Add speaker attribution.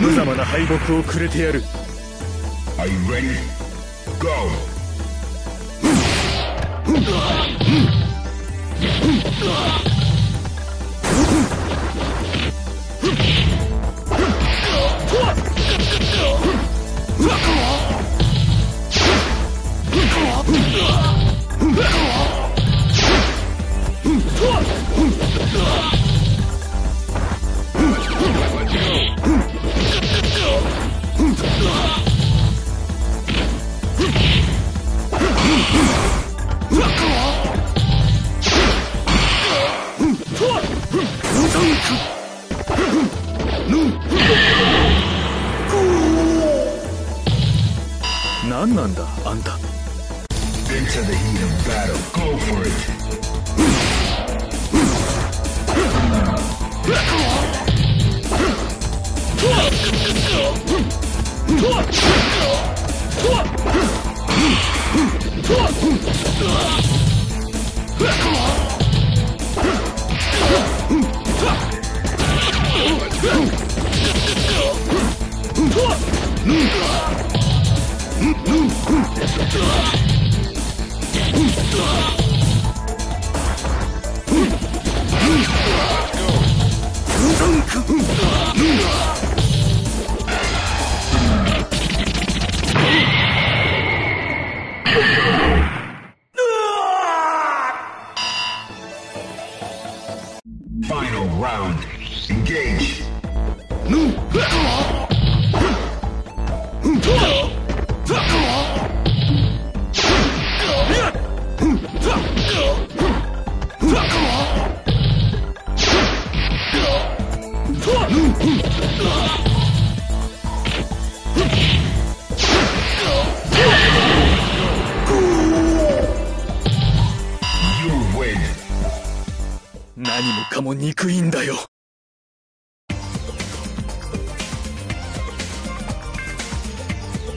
Speaker 1: 無様な敗北をくれてやる
Speaker 2: Are you ready? Go!
Speaker 1: 何なんだあんた
Speaker 2: Into the heat of battle. Go for it. Final round. Engage.
Speaker 1: 何もかも憎いんだよ